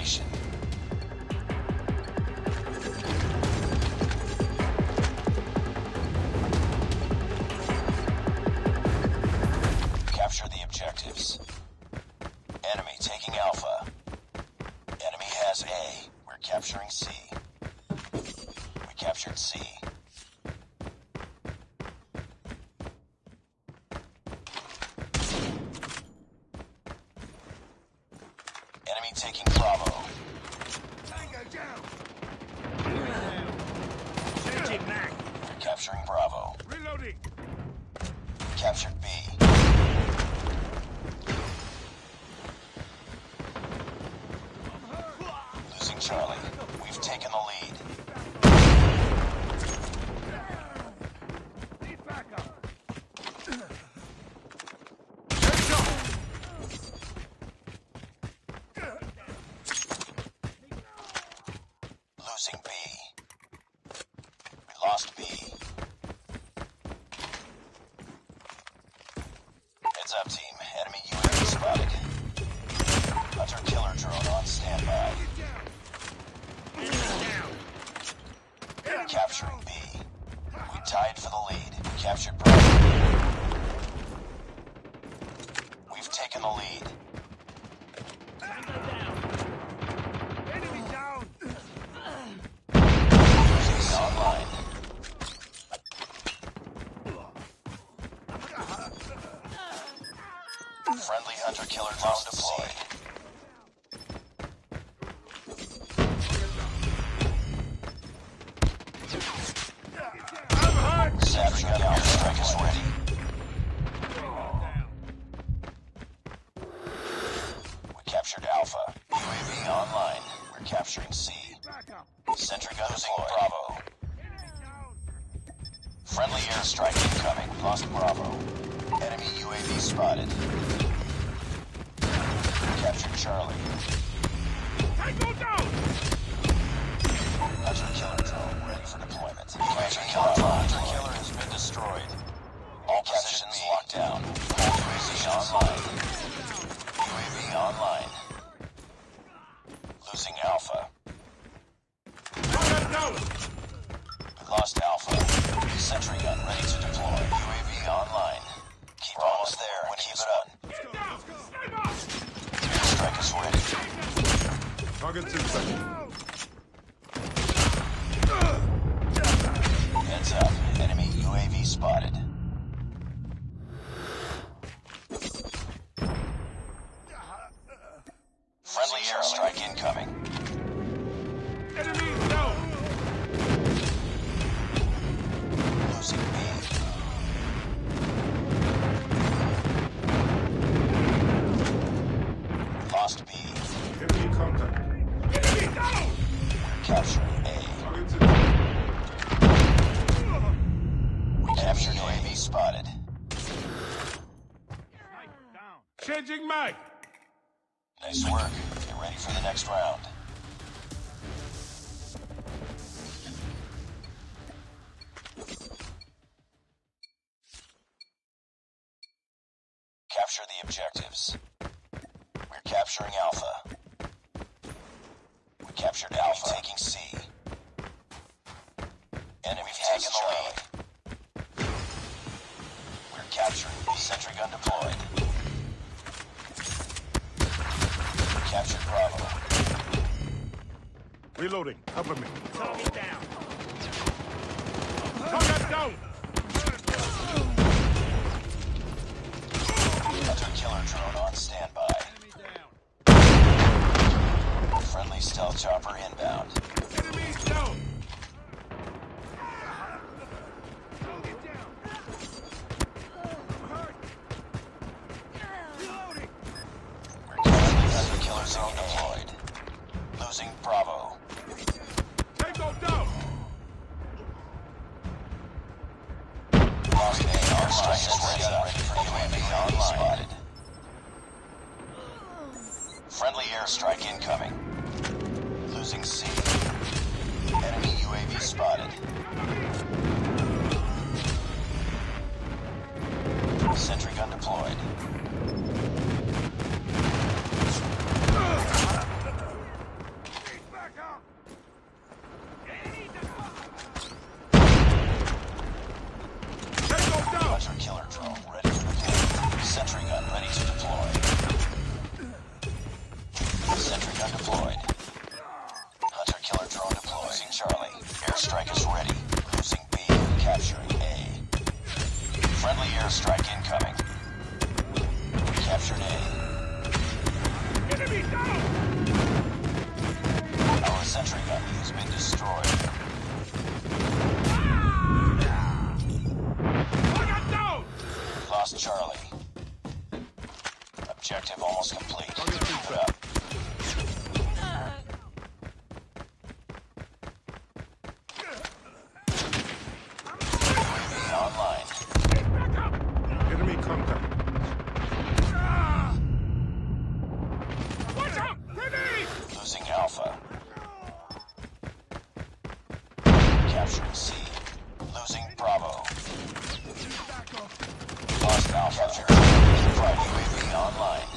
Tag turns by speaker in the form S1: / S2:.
S1: information. Capture the objectives. Enemy taking Alpha. Enemy has A. We're capturing C. We captured C. Enemy taking Bravo.
S2: Changing mag.
S1: We're capturing Bravo.
S2: Reloading.
S1: Captured B. Losing Charlie. We've taken the lead. Losing B. We lost B. Heads up, team. Enemy UAV spotted. Hunter killer drone on standby. Capturing B. We tied for the lead. We captured Bravo. We've taken the lead. Friendly hunter killer We're capturing C. Sentry gun losing Bravo. Friendly airstrike incoming. Lost Bravo. Enemy UAV spotted. Captured Charlie.
S2: Tango down.
S1: Hunter killer drone ready for deployment. Hunter killer Hunter killer has been destroyed. All positions locked down. UAV online. Ready.
S3: Target
S1: captured UAV spotted.
S2: Down. Changing mic.
S1: Nice work. Get ready for the next round. Capture the objectives. We're capturing Alpha. We captured Alpha. Taking C. Enemy taken the lead. We're capturing B. Sentry gun deployed. Captured Bravo.
S2: Reloading. Cover me. Target down. Target down.
S1: Hunter killer drone on standby. Friendly stealth chopper inbound.
S2: Enemy down.
S1: Deployed. Losing Bravo.
S2: Tango down.
S1: Friendly airstrike incoming. Losing C. Sentry gun
S2: ready
S1: to deploy. Objective almost complete. Oh, Keep it up. Online.
S3: Enemy contact.
S1: online.